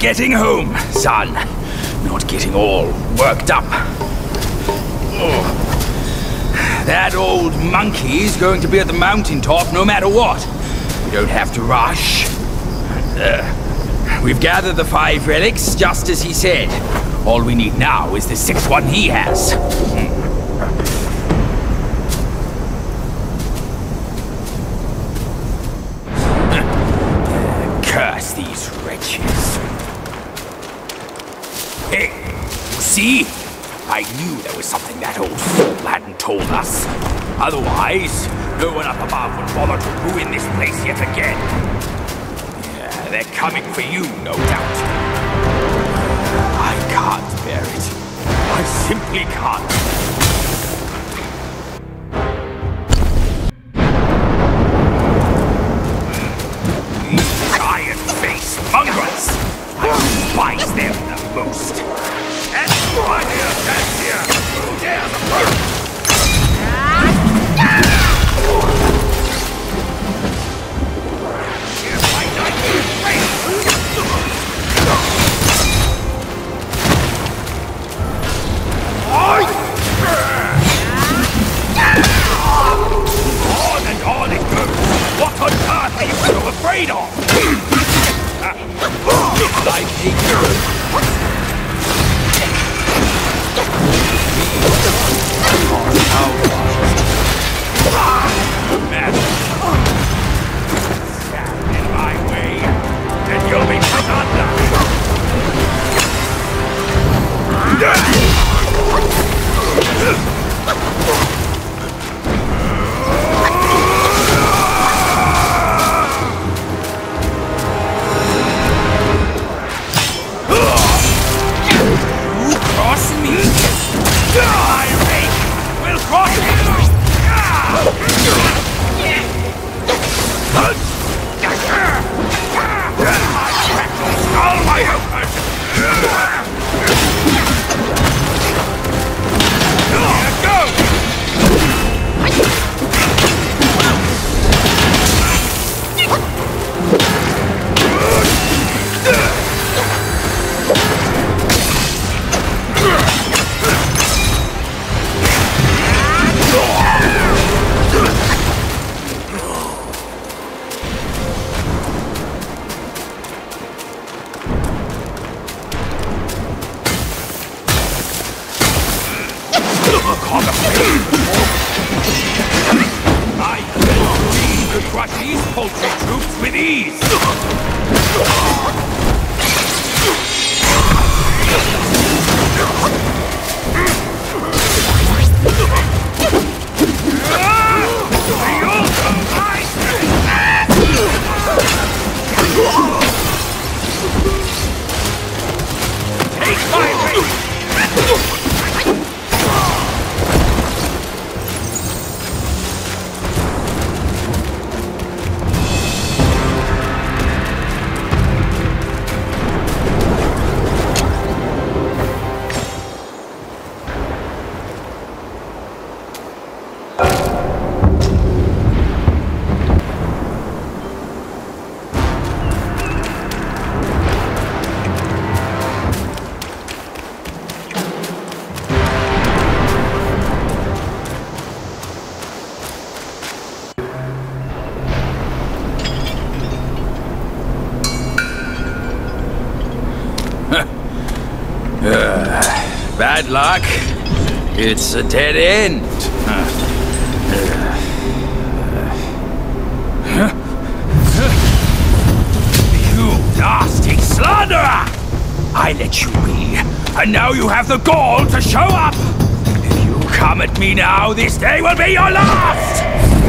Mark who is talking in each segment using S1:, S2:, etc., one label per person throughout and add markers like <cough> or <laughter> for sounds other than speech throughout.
S1: Getting home, son. Not getting all worked up. Oh. That old monkey's going to be at the mountaintop no matter what. We don't have to rush. Uh, we've gathered the five relics just as he said. All we need now is the sixth one he has. See? I knew there was something that old fool hadn't told us. Otherwise, no one up above would bother to ruin this place yet again. Yeah, they're coming for you, no doubt. I can't bear it. I simply can't. Bad luck. It's a dead end. You nasty slanderer! I let you be, and now you have the gall to show up! If you come at me now, this day will be your last!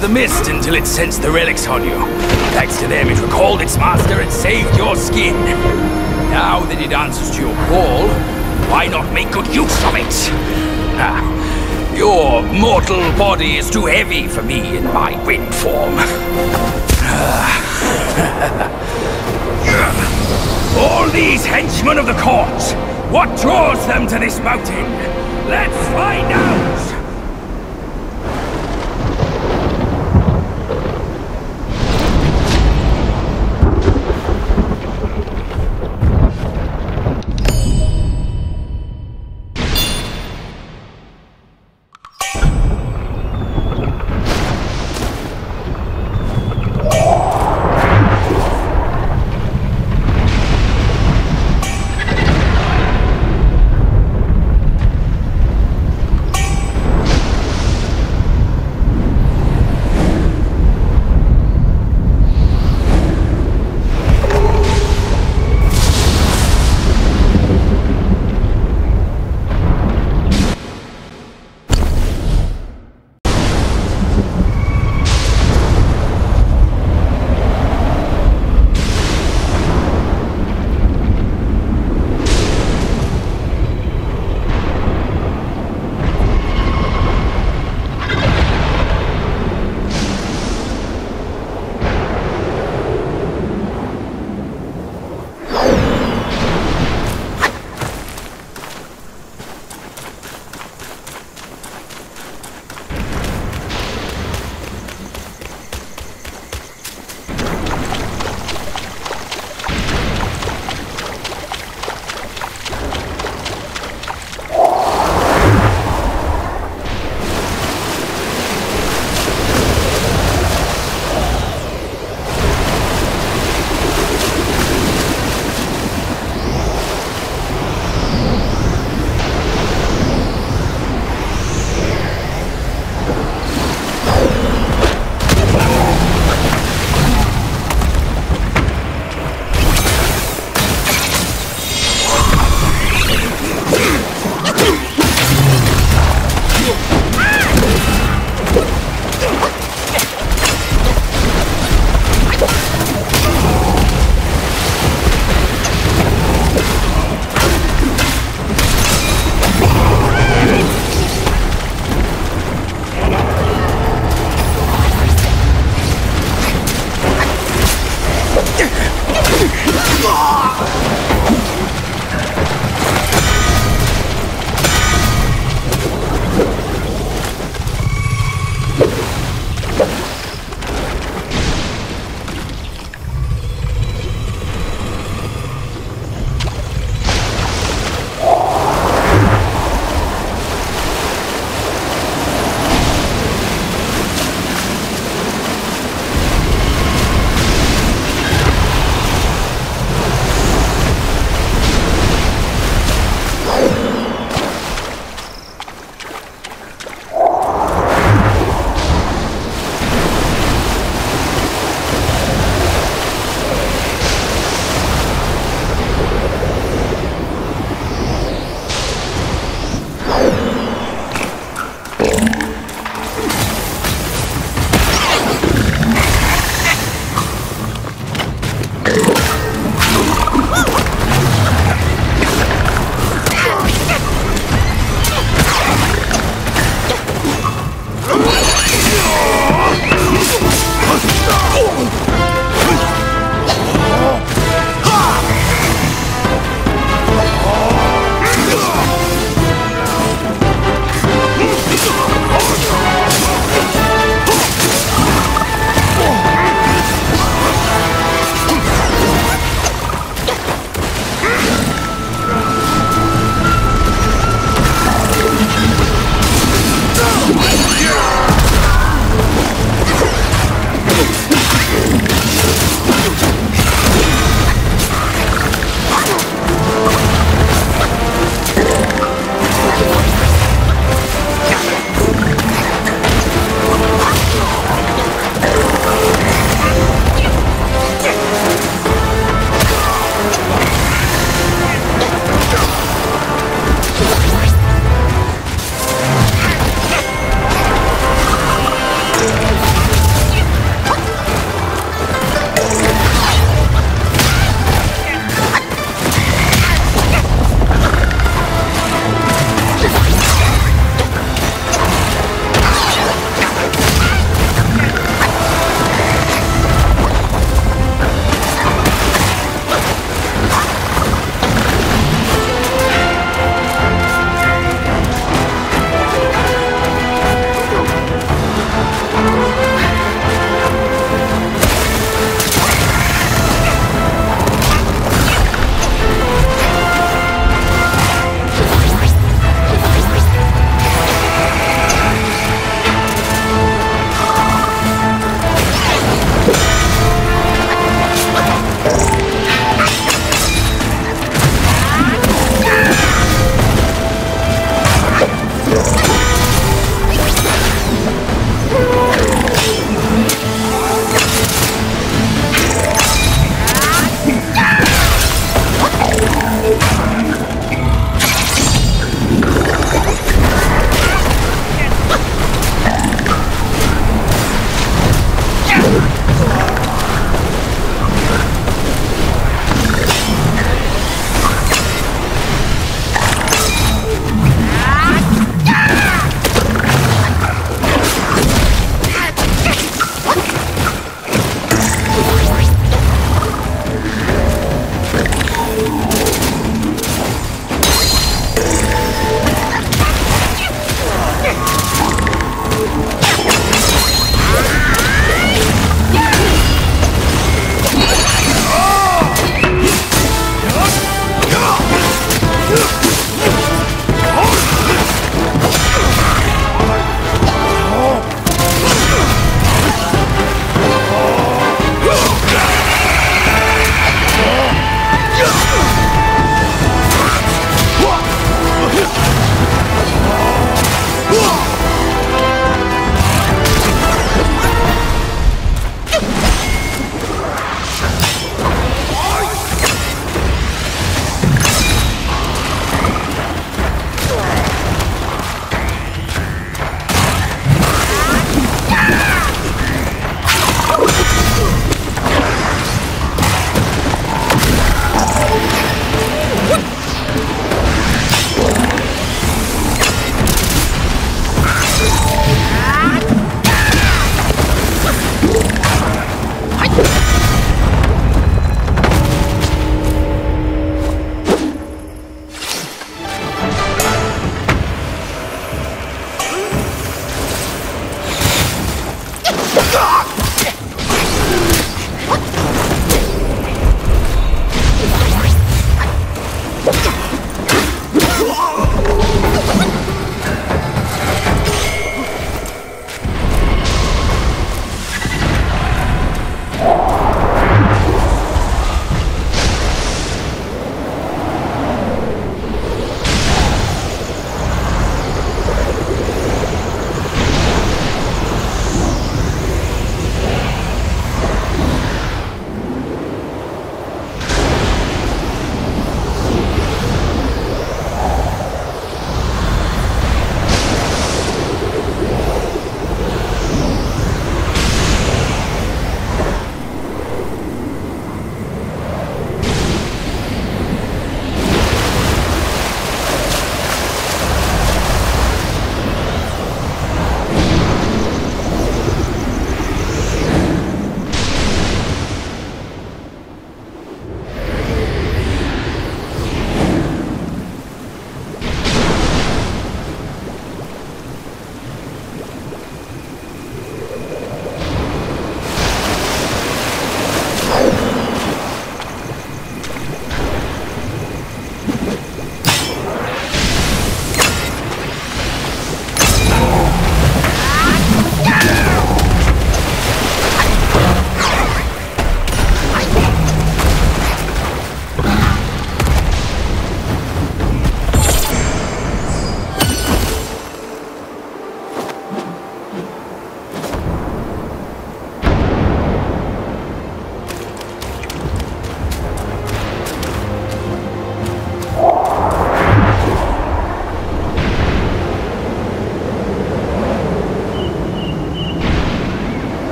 S1: The mist until it sensed the relics on you. Thanks to them, it recalled its master and saved your skin. Now that it answers to your call, why not make good use of it? Ah, your mortal body is too heavy for me in my wind form. <laughs> All these henchmen of the court, what draws them to this mountain? Let's find out!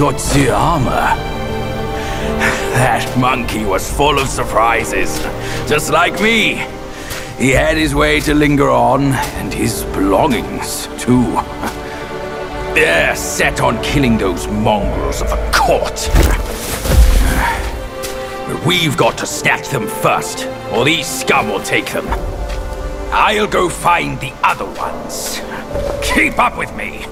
S1: Zuozhi armor. That monkey was full of surprises, just like me. He had his way to linger on, and his belongings, too. They're set on killing those mongrels of a court. But we've got to snatch them first, or these scum will take them. I'll go find the other ones. Keep up with me.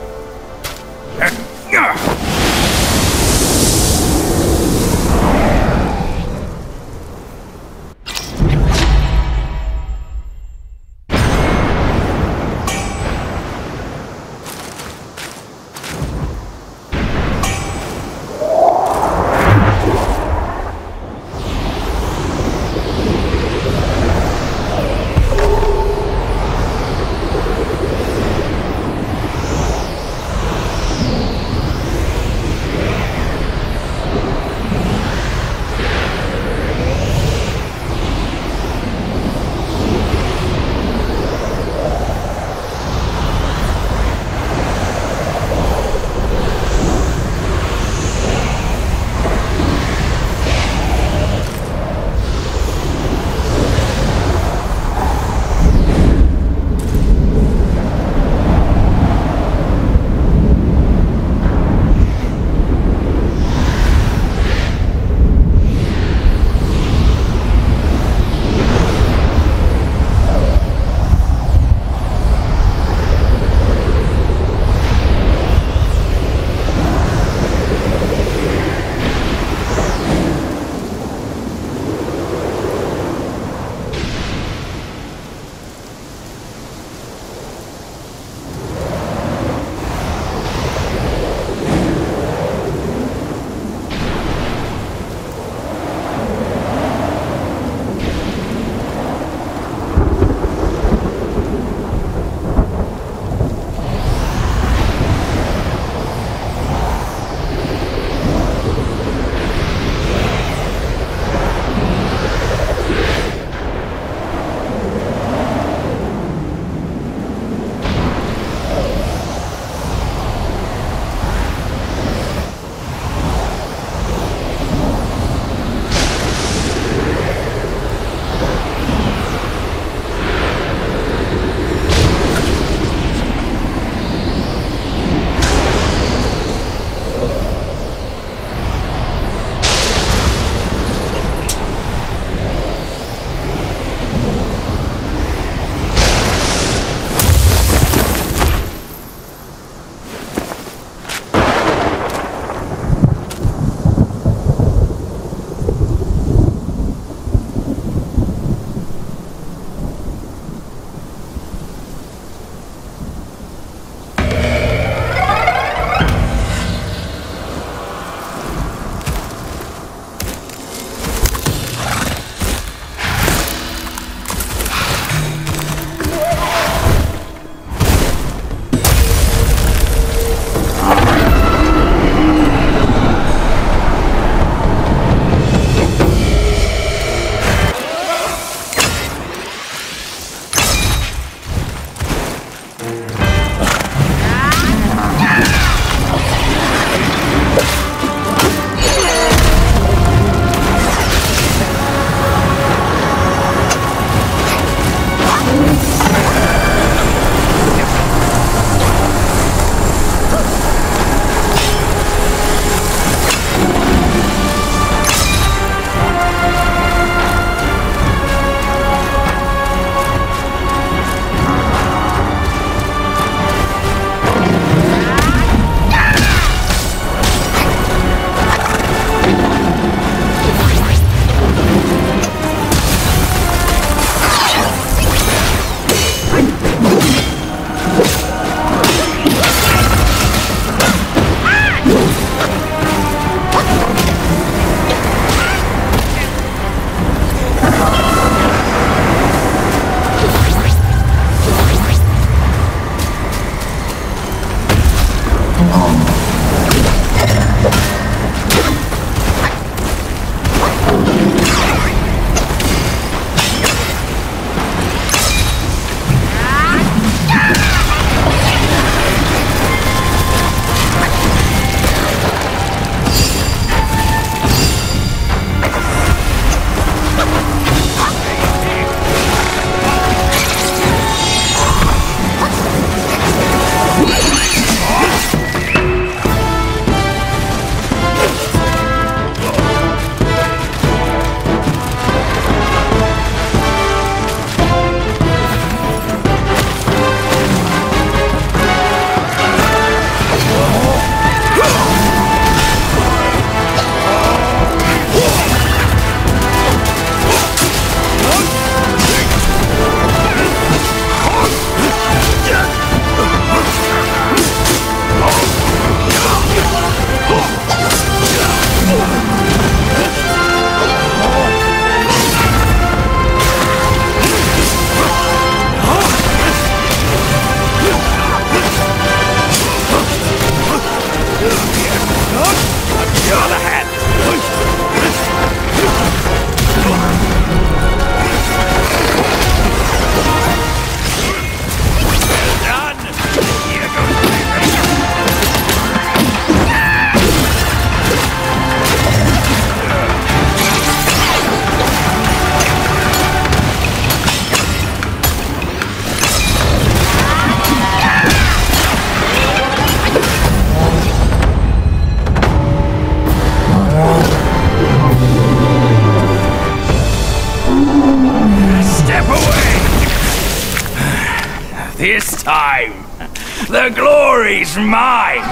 S1: The glory's mine.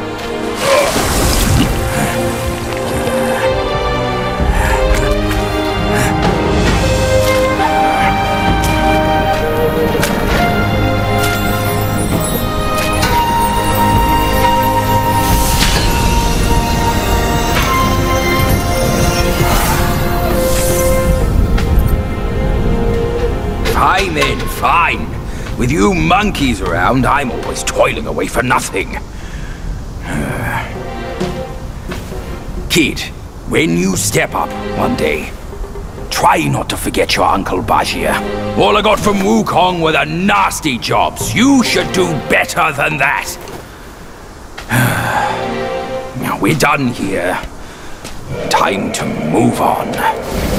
S1: <laughs> Fine then, fine. With you monkeys around, I'm always toiling away for nothing. <sighs> Kid, when you step up one day, try not to forget your Uncle Bajie. All I got from Wukong were the nasty jobs. You should do better than that. <sighs> Now we're done here. Time to move on.